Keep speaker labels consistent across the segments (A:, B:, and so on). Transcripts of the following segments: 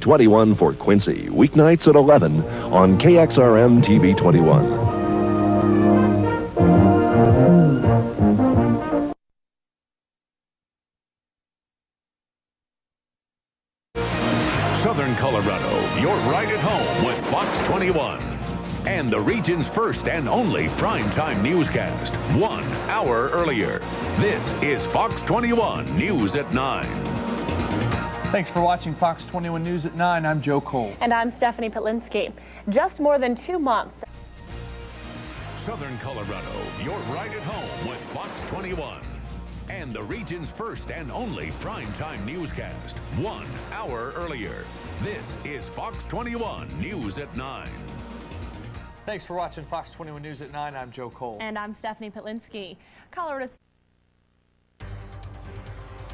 A: 21 for Quincy, weeknights at 11 on KXRM TV 21.
B: Southern Colorado, you're right at home with Fox 21. And the region's first and only primetime newscast, one hour earlier. This is Fox 21 News at 9.
C: Thanks for watching Fox 21 News at 9. I'm Joe Cole.
D: And I'm Stephanie Petlinski. Just more than two months.
B: Southern Colorado, you're right at home with Fox 21. And the region's first and only primetime newscast, one hour earlier. This is Fox 21 News at 9.
C: Thanks for watching Fox 21 News at 9. I'm Joe Cole.
D: And I'm Stephanie Petlinski. Colorado.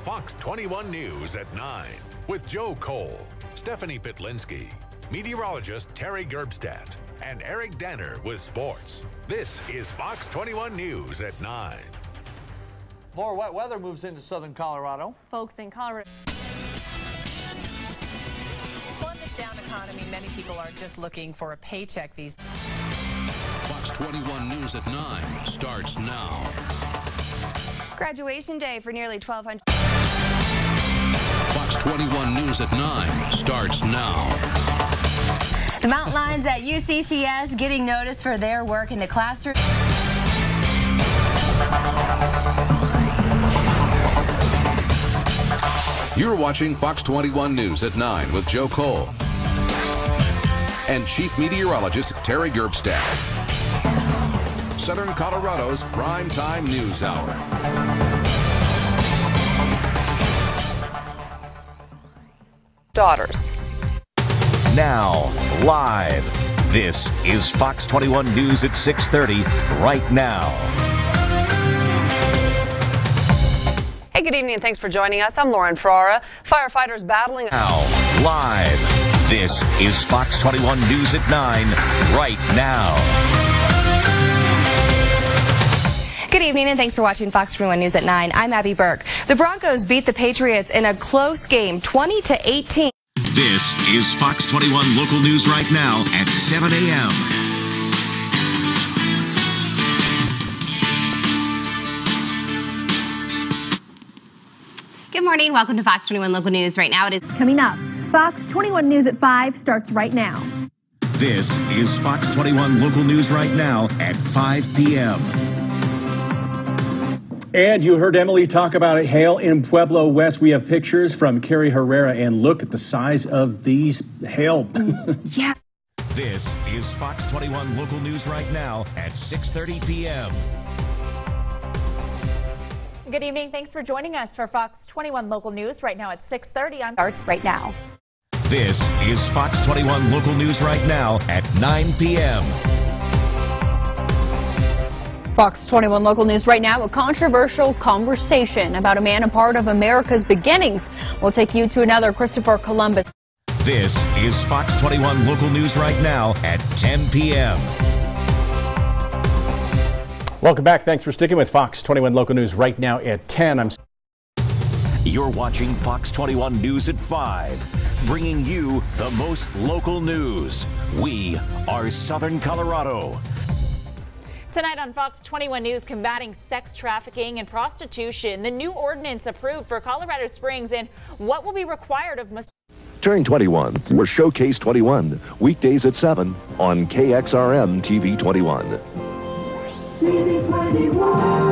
B: Fox 21 News at 9 with Joe Cole, Stephanie Petlinski, meteorologist Terry Gerbstadt, and Eric Danner with sports. This is Fox 21 News at 9.
C: More wet weather moves into southern Colorado.
D: Folks in Colorado.
E: Well, in this down economy, many people are just looking for a paycheck these
F: Fox 21 News at 9 starts now.
G: Graduation day for nearly 1,200.
F: Fox 21 News at 9 starts now.
G: The Mountain Lions at UCCS getting notice for their work in the classroom.
F: You're watching Fox 21 News at 9 with Joe Cole and Chief Meteorologist Terry Gerbstadt. Southern Colorado's primetime news hour.
H: Daughters.
I: Now, live. This is Fox 21 News at 6:30 right now.
H: Hey, good evening and thanks for joining us. I'm Lauren Ferrara. Firefighters battling.
I: Now, live. This is Fox 21 News at 9 right now.
G: Good evening and thanks for watching Fox 21 News at 9. I'm Abby Burke. The Broncos beat the Patriots in a close game, 20 to 18.
I: This is Fox 21 local news right now at 7 a.m.
J: Good morning. Welcome to Fox 21 Local News. Right now it is
K: coming up. Fox 21 News at 5 starts right now.
I: This is Fox 21 local news right now at 5 p.m.
L: And you heard Emily talk about it. Hail in Pueblo West. We have pictures from Carrie Herrera, and look at the size of these hail.
G: yeah.
I: This is Fox 21 local news right now at 6:30 p.m.
D: Good evening. Thanks for joining us for Fox 21 Local News right now at 6:30 on
K: starts right now.
I: This is Fox 21 local news right now at 9 p.m.
K: Fox 21 local news right now, a controversial conversation about a man a part of America's beginnings. We'll take you to another Christopher Columbus.
I: This is Fox 21 local news right now at 10 p.m.
L: Welcome back. Thanks for sticking with Fox 21 local news right now at 10. I'm
I: You're watching Fox 21 News at 5, bringing you the most local news. We are Southern Colorado.
D: Tonight on Fox 21 News, combating sex trafficking and prostitution, the new ordinance approved for Colorado Springs, and what will be required of. must.
A: Turn 21. We're Showcase 21, weekdays at 7 on KXRM TV 21.
M: TV 21.